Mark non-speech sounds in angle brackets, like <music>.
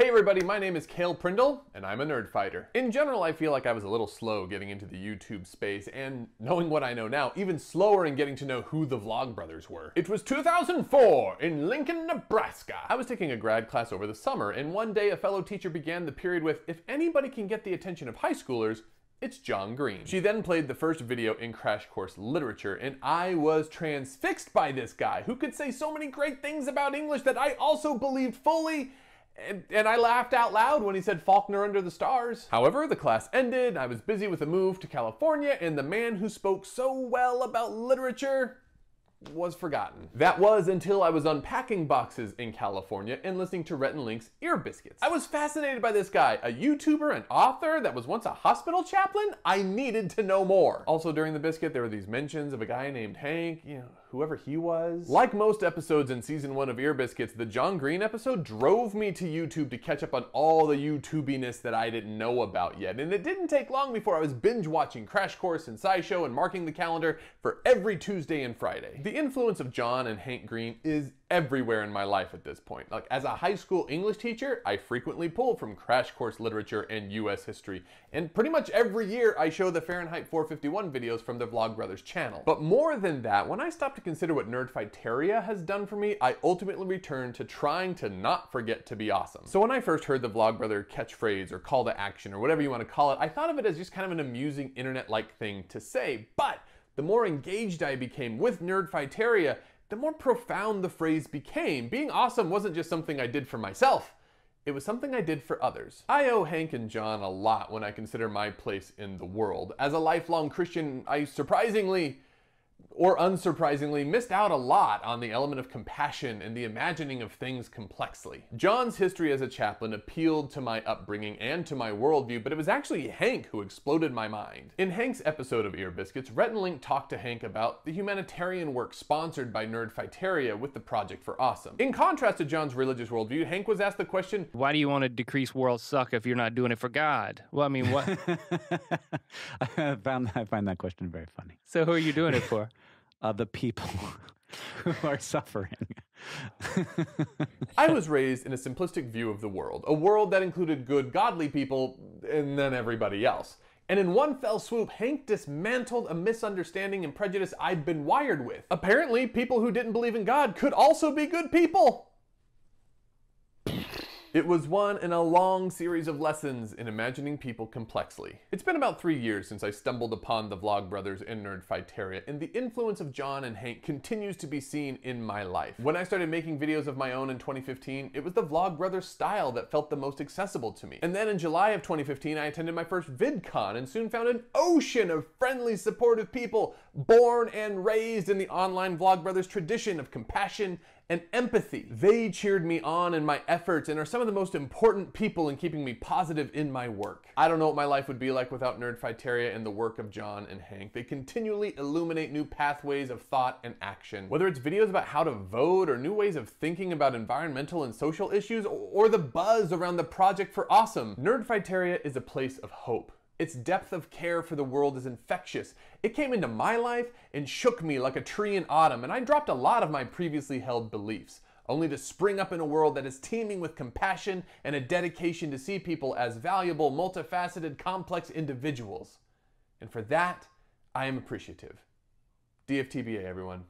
Hey everybody, my name is Cale Prindle, and I'm a nerd fighter. In general, I feel like I was a little slow getting into the YouTube space, and knowing what I know now, even slower in getting to know who the Vlogbrothers were. It was 2004 in Lincoln, Nebraska. I was taking a grad class over the summer, and one day a fellow teacher began the period with, if anybody can get the attention of high schoolers, it's John Green. She then played the first video in Crash Course Literature, and I was transfixed by this guy who could say so many great things about English that I also believed fully and, and, I laughed out loud when he said Faulkner under the stars. However, the class ended, I was busy with a move to California, and the man who spoke so well about literature was forgotten. That was until I was unpacking boxes in California and listening to Rhett and Link's Ear Biscuits. I was fascinated by this guy, a YouTuber and author that was once a hospital chaplain. I needed to know more. Also during the biscuit, there were these mentions of a guy named Hank, you know, whoever he was. Like most episodes in season one of Ear Biscuits, the John Green episode drove me to YouTube to catch up on all the YouTubiness that I didn't know about yet. And it didn't take long before I was binge watching Crash Course and SciShow and marking the calendar for every Tuesday and Friday. The influence of John and Hank Green is everywhere in my life at this point. Like as a high school English teacher, I frequently pull from Crash Course Literature and US History. And pretty much every year I show the Fahrenheit 451 videos from the Vlogbrothers channel. But more than that, when I stop to consider what Nerdfighteria has done for me, I ultimately return to trying to not forget to be awesome. So when I first heard the Vlogbrother catchphrase or call to action or whatever you want to call it, I thought of it as just kind of an amusing internet-like thing to say. But the more engaged I became with Nerdfighteria, the more profound the phrase became. Being awesome wasn't just something I did for myself. It was something I did for others. I owe Hank and John a lot when I consider my place in the world. As a lifelong Christian, I surprisingly or unsurprisingly, missed out a lot on the element of compassion and the imagining of things complexly. John's history as a chaplain appealed to my upbringing and to my worldview, but it was actually Hank who exploded my mind. In Hank's episode of Ear Biscuits, Rhett and Link talked to Hank about the humanitarian work sponsored by Nerdfighteria with the Project for Awesome. In contrast to John's religious worldview, Hank was asked the question, Why do you want to decrease world suck if you're not doing it for God? Well, I mean, what? <laughs> I, found, I find that question very funny. So who are you doing it for? <laughs> uh, the people <laughs> who are suffering. I was <laughs> raised in a simplistic view of the world, a world that included good, godly people, and then everybody else. And in one fell swoop, Hank dismantled a misunderstanding and prejudice I'd been wired with. Apparently, people who didn't believe in God could also be good people. It was one in a long series of lessons in imagining people complexly. It's been about three years since I stumbled upon the Vlogbrothers and Nerdfighteria, and the influence of John and Hank continues to be seen in my life. When I started making videos of my own in 2015, it was the Vlogbrothers style that felt the most accessible to me. And then in July of 2015, I attended my first VidCon and soon found an ocean of friendly, supportive people born and raised in the online Vlogbrothers tradition of compassion and empathy. They cheered me on in my efforts and are some of the most important people in keeping me positive in my work. I don't know what my life would be like without Nerdfighteria and the work of John and Hank. They continually illuminate new pathways of thought and action. Whether it's videos about how to vote or new ways of thinking about environmental and social issues or the buzz around the Project for Awesome, Nerdfighteria is a place of hope. Its depth of care for the world is infectious. It came into my life and shook me like a tree in autumn, and I dropped a lot of my previously held beliefs, only to spring up in a world that is teeming with compassion and a dedication to see people as valuable, multifaceted, complex individuals. And for that, I am appreciative. DFTBA, everyone.